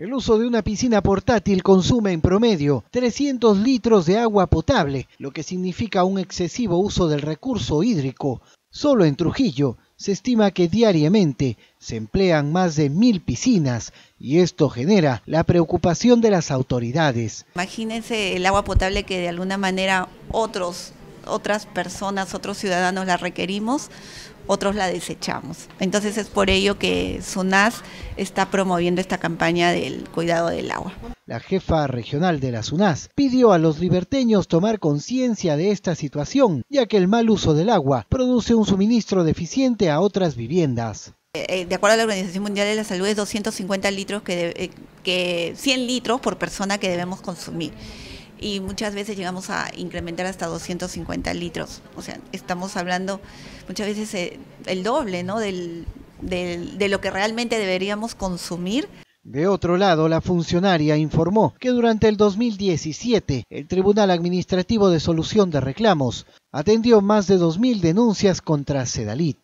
El uso de una piscina portátil consume en promedio 300 litros de agua potable, lo que significa un excesivo uso del recurso hídrico. Solo en Trujillo se estima que diariamente se emplean más de mil piscinas y esto genera la preocupación de las autoridades. Imagínense el agua potable que de alguna manera otros, otras personas, otros ciudadanos la requerimos, otros la desechamos. Entonces es por ello que SUNAS está promoviendo esta campaña del cuidado del agua. La jefa regional de la SUNAS pidió a los liberteños tomar conciencia de esta situación, ya que el mal uso del agua produce un suministro deficiente a otras viviendas. Eh, eh, de acuerdo a la Organización Mundial de la Salud es 250 litros que, eh, que 100 litros por persona que debemos consumir y muchas veces llegamos a incrementar hasta 250 litros. O sea, estamos hablando muchas veces eh, el doble ¿no? De lo que realmente deberíamos consumir. De otro lado, la funcionaria informó que durante el 2017 el Tribunal Administrativo de Solución de Reclamos atendió más de 2.000 denuncias contra Sedalit.